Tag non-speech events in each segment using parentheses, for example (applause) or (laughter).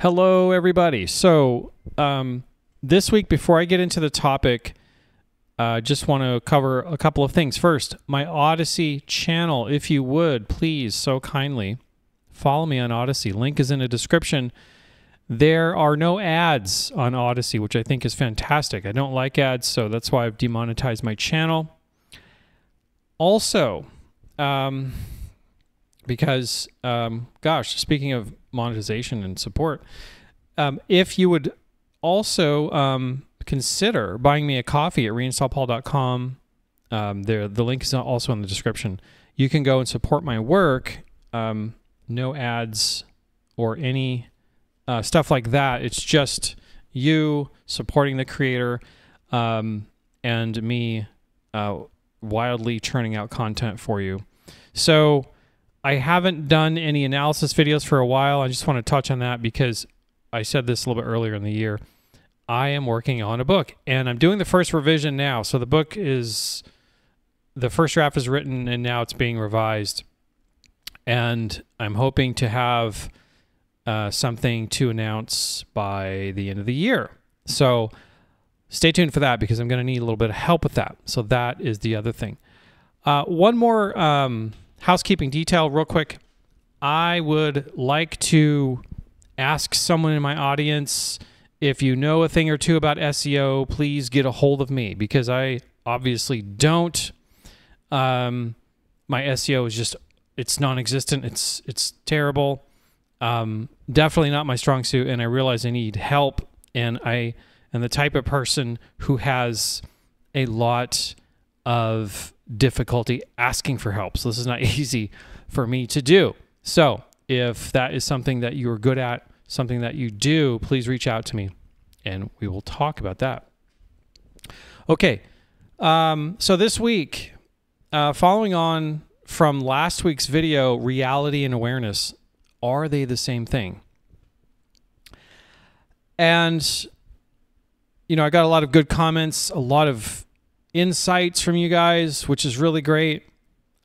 Hello, everybody. So, um, this week, before I get into the topic, uh, just want to cover a couple of things. First, my Odysee channel, if you would, please, so kindly, follow me on Odysee. Link is in the description. There are no ads on Odysee, which I think is fantastic. I don't like ads, so that's why I've demonetized my channel. Also, um, because, um, gosh, speaking of monetization and support, um, if you would also um, consider buying me a coffee at reinstallpaul.com, um, there the link is also in the description. You can go and support my work. Um, no ads or any uh, stuff like that. It's just you supporting the creator um, and me uh, wildly churning out content for you. So I haven't done any analysis videos for a while. I just want to touch on that because I said this a little bit earlier in the year. I am working on a book and I'm doing the first revision now. So the book is the first draft is written and now it's being revised. And I'm hoping to have uh, something to announce by the end of the year. So stay tuned for that because I'm going to need a little bit of help with that. So that is the other thing. Uh, one more um, housekeeping detail, real quick. I would like to ask someone in my audience if you know a thing or two about SEO, please get a hold of me because I obviously don't. Um, my SEO is just it's non-existent. It's it's terrible. Um, definitely not my strong suit, and I realize I need help. And I am the type of person who has a lot of difficulty asking for help. So this is not (laughs) easy for me to do. So if that is something that you are good at, something that you do, please reach out to me and we will talk about that. Okay. Um, so this week, uh, following on from last week's video, reality and awareness, are they the same thing? And, you know, I got a lot of good comments, a lot of insights from you guys, which is really great.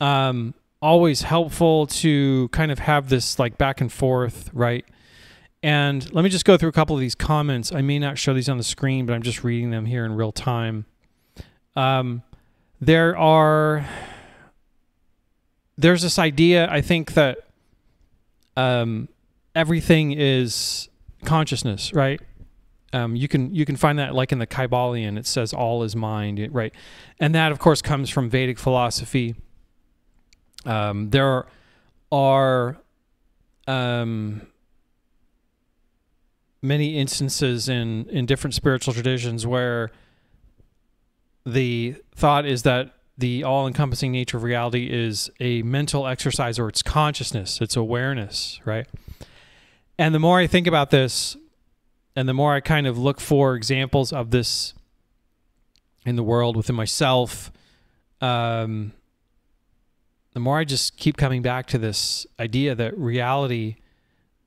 Um, always helpful to kind of have this like back and forth, right? And let me just go through a couple of these comments. I may not show these on the screen, but I'm just reading them here in real time. Um, there are there's this idea I think that um, everything is consciousness, right? Um, you can you can find that like in the Kybalion, it says all is mind, right? And that of course comes from Vedic philosophy. Um, there are um, many instances in in different spiritual traditions where the thought is that the all-encompassing nature of reality is a mental exercise or it's consciousness it's awareness right and the more i think about this and the more i kind of look for examples of this in the world within myself um, the more i just keep coming back to this idea that reality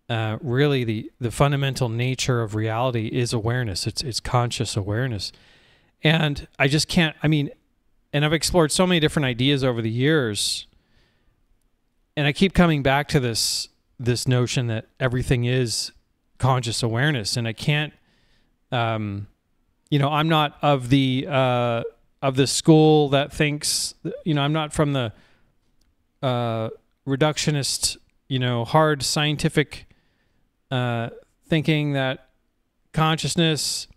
uh, really the the fundamental nature of reality is awareness. It's it's conscious awareness, and I just can't. I mean, and I've explored so many different ideas over the years, and I keep coming back to this this notion that everything is conscious awareness, and I can't. Um, you know, I'm not of the uh, of the school that thinks. You know, I'm not from the uh, reductionist. You know, hard scientific uh, thinking that consciousness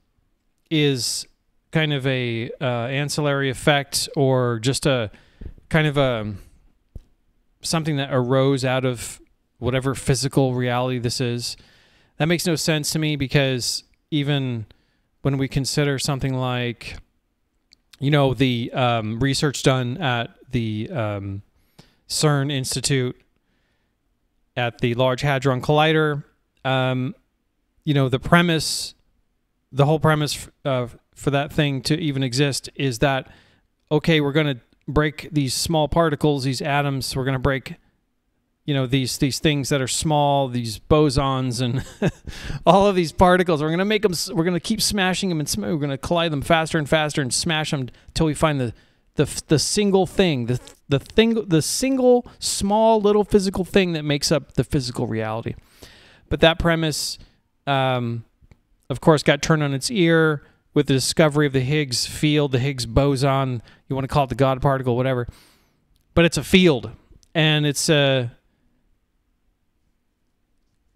is kind of a uh, ancillary effect or just a kind of a something that arose out of whatever physical reality this is. That makes no sense to me because even when we consider something like, you know, the um, research done at the um, CERN Institute at the Large Hadron Collider, um, you know, the premise, the whole premise uh, for that thing to even exist is that, okay, we're going to break these small particles, these atoms, we're going to break you know these these things that are small these bosons and (laughs) all of these particles we're going to make them we're going to keep smashing them and sm- we're to collide them faster and faster and smash them until we find the the the single thing the the thing the single small little physical thing that makes up the physical reality but that premise um, of course, got turned on its ear with the discovery of the Higgs field, the Higgs boson. You want to call it the God particle, whatever. But it's a field, and it's a.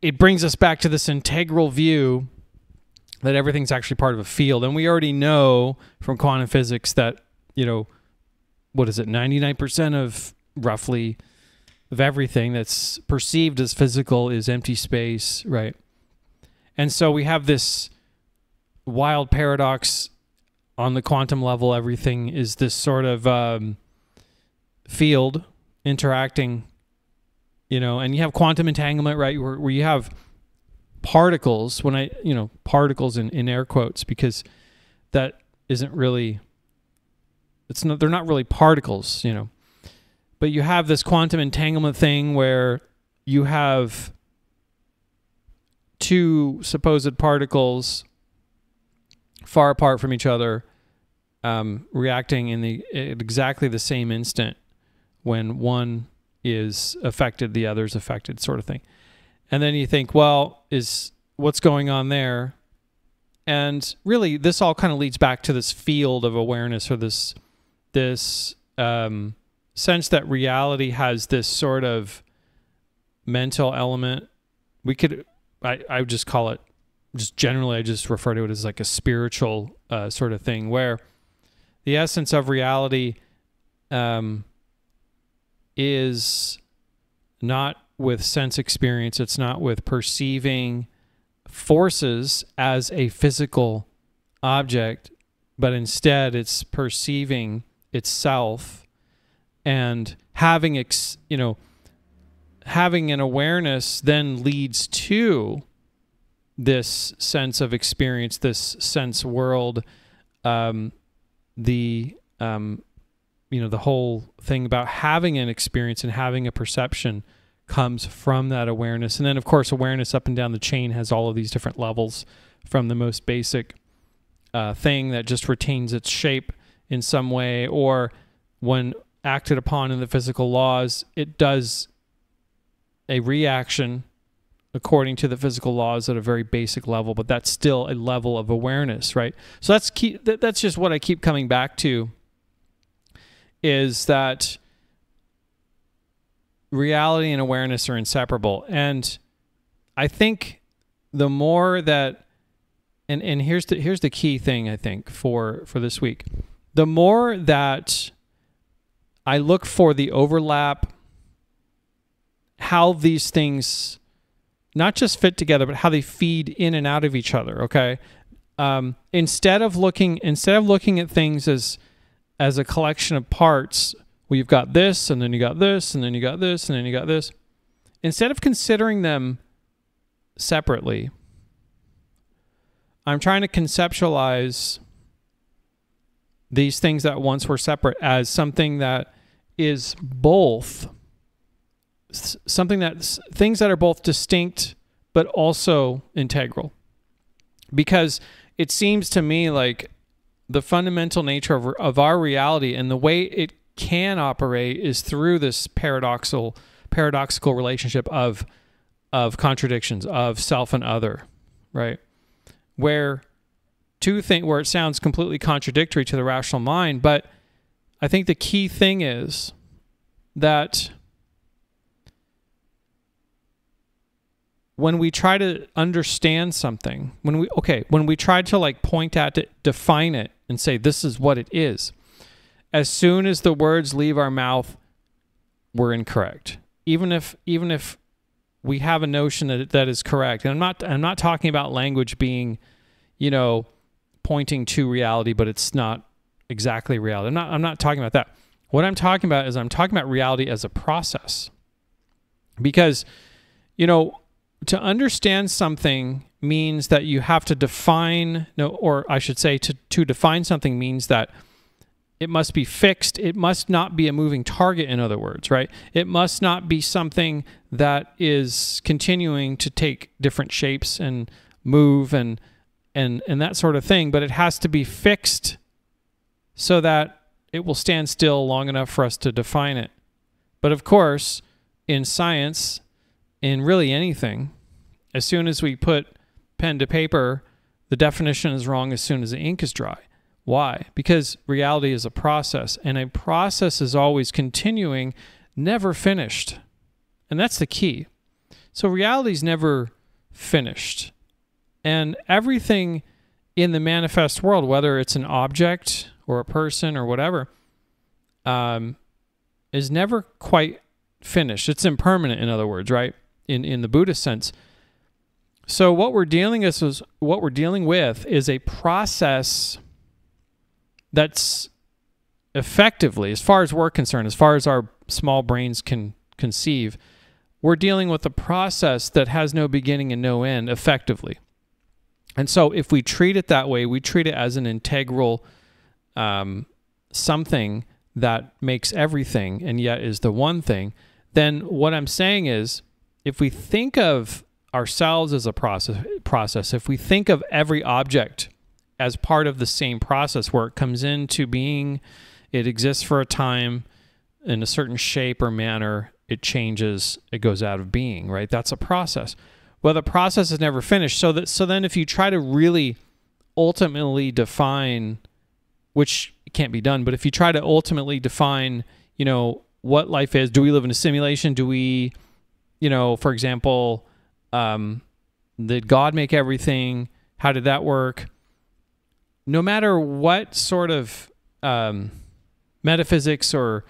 It brings us back to this integral view that everything's actually part of a field, and we already know from quantum physics that you know, what is it, ninety nine percent of roughly of everything that's perceived as physical is empty space, right? And so we have this wild paradox on the quantum level. Everything is this sort of um, field interacting, you know, and you have quantum entanglement, right? Where, where you have particles, when I, you know, particles in, in air quotes, because that isn't really, it's not, they're not really particles, you know but you have this quantum entanglement thing where you have two supposed particles far apart from each other um, reacting in the exactly the same instant when one is affected the other's affected sort of thing and then you think well is what's going on there and really this all kind of leads back to this field of awareness or this this um, sense that reality has this sort of mental element. We could, I, I would just call it, just generally, I just refer to it as like a spiritual uh, sort of thing where the essence of reality um, is not with sense experience, it's not with perceiving forces as a physical object, but instead it's perceiving itself and having ex, you know having an awareness then leads to this sense of experience this sense world um, the um, you know the whole thing about having an experience and having a perception comes from that awareness and then of course awareness up and down the chain has all of these different levels from the most basic uh, thing that just retains its shape in some way or when acted upon in the physical laws, it does a reaction according to the physical laws at a very basic level, but that's still a level of awareness, right? So that's key. That's just what I keep coming back to. Is that reality and awareness are inseparable, and I think the more that, and and here's the here's the key thing I think for for this week, the more that I look for the overlap, how these things not just fit together, but how they feed in and out of each other. Okay. Um, instead of looking instead of looking at things as as a collection of parts, well, you've got this, and then you got this, and then you got this, and then you got this. Instead of considering them separately, I'm trying to conceptualize these things that once were separate as something that is both something that things that are both distinct but also integral because it seems to me like the fundamental nature of, of our reality and the way it can operate is through this paradoxical paradoxical relationship of of contradictions of self and other right? Where two things where it sounds completely contradictory to the rational mind, but I think the key thing is that when we try to understand something, when we okay, when we try to like point at it, define it and say this is what it is, as soon as the words leave our mouth, we're incorrect. Even if even if we have a notion that that is correct. And I'm not I'm not talking about language being, you know, pointing to reality, but it's not exactly reality. I'm not I'm not talking about that. What I'm talking about is I'm talking about reality as a process. Because you know, to understand something means that you have to define no or I should say to to define something means that it must be fixed. It must not be a moving target, in other words, right? It must not be something that is continuing to take different shapes and move and and and that sort of thing but it has to be fixed so that it will stand still long enough for us to define it but of course in science in really anything as soon as we put pen to paper, the definition is wrong as soon as the ink is dry. Why? Because reality is a process, and a process is always continuing, never finished. And that's the key. So reality is never finished. And everything in the manifest world, whether it's an object or a person or whatever, um, is never quite finished. It's impermanent, in other words, right? In in the Buddhist sense. So what we're dealing with is what we're dealing with is a process that's effectively, as far as we're concerned, as far as our small brains can conceive, we're dealing with a process that has no beginning and no end effectively. And so if we treat it that way, we treat it as an integral um, something that makes everything and yet is the one thing, then what I'm saying is if we think of ourselves as a process process, if we think of every object as part of the same process where it comes into being, it exists for a time in a certain shape or manner, it changes, it goes out of being, right? That's a process. Well, the process is never finished. So that so then if you try to really ultimately define which can't be done, but if you try to ultimately define, you know, what life is, do we live in a simulation? Do we, you know, for example, um, did God make everything? How did that work? no matter what sort of um, metaphysics or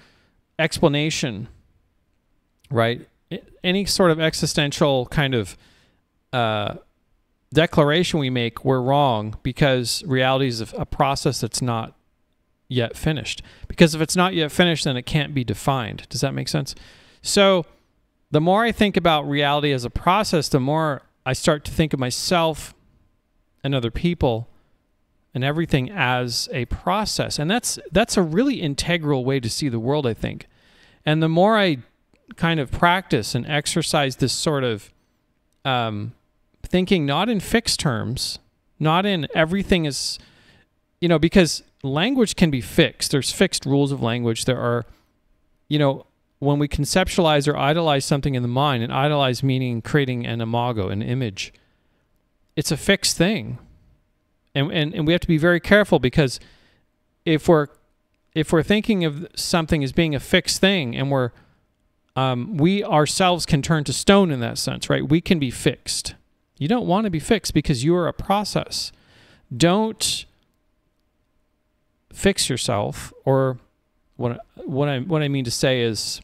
explanation, right? Any sort of existential kind of uh, declaration we make, we're wrong because reality is a process that's not yet finished. Because if it's not yet finished, then it can't be defined. Does that make sense? So, the more I think about reality as a process, the more I start to think of myself and other people and everything as a process. And that's that's a really integral way to see the world, I think. And the more I kind of practice and exercise this sort of um, thinking, not in fixed terms, not in everything is, you know, because language can be fixed. There's fixed rules of language. There are, you know, when we conceptualize or idolize something in the mind, and idolize meaning creating an imago, an image, it's a fixed thing. And, and and we have to be very careful because if we're if we're thinking of something as being a fixed thing and we're um, we ourselves can turn to stone in that sense right? We can be fixed. You don't want to be fixed because you are a process. Don't fix yourself or what what I what I mean to say is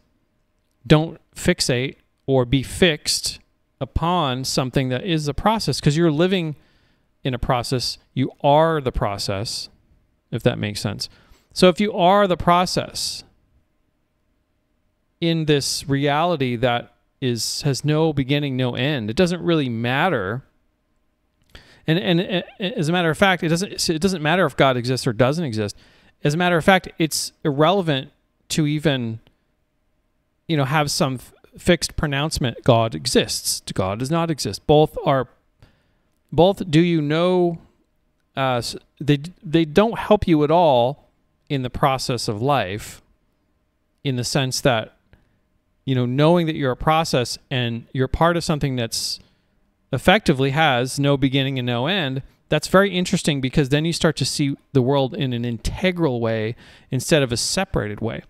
don't fixate or be fixed upon something that is a process because you're living in a process, you are the process, if that makes sense. So if you are the process in this reality that is has no beginning, no end, it doesn't really matter. And, and, and as a matter of fact, it doesn't it doesn't matter if God exists or doesn't exist. As a matter of fact, it's irrelevant to even you know have some fixed pronouncement God exists. God does not exist. Both are both do you know uh, they they don't help you at all in the process of life in the sense that you know knowing that you're a process and you're part of something that's effectively has no beginning and no end that's very interesting because then you start to see the world in an integral way instead of a separated way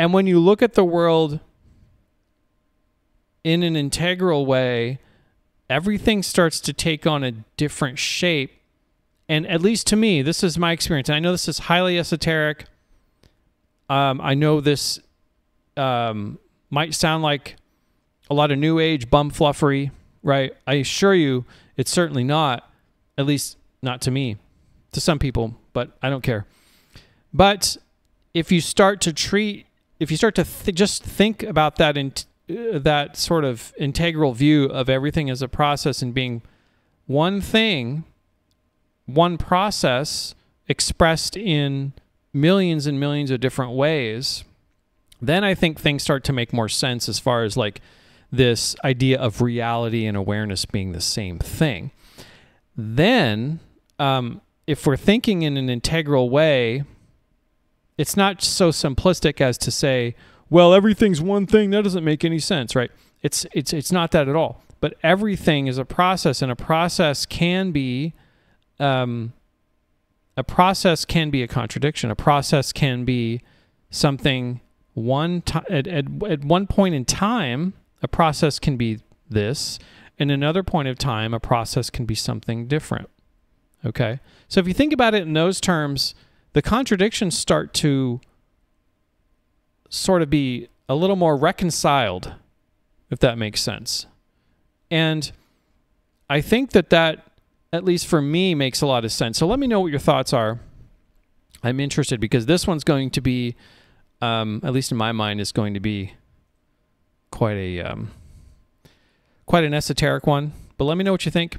and when you look at the world in an integral way everything starts to take on a different shape. And at least to me, this is my experience. And I know this is highly esoteric. Um, I know this um, might sound like a lot of new age bum fluffery, right? I assure you, it's certainly not, at least not to me, to some people, but I don't care. But if you start to treat, if you start to th- just think about that in, that sort of integral view of everything as a process and being one thing, one process expressed in millions and millions of different ways, then I think things start to make more sense as far as like this idea of reality and awareness being the same thing. Then, um, if we're thinking in an integral way, it's not so simplistic as to say, well, everything's one thing. That doesn't make any sense, right? It's it's it's not that at all. but everything is a process, and a process can be, um, a process can be a contradiction. A process can be something one at, at, at one point in time, a process can be this, and another point of time, a process can be something different. Okay, so if you think about it in those terms, the contradictions start to sort of be a little more reconciled, if that makes sense. And I think that that, at least for me, makes a lot of sense. So let me know what your thoughts are. I'm interested because this one's going to be, um, at least in my mind, is going to be quite a um, quite an esoteric one. But let me know what you think.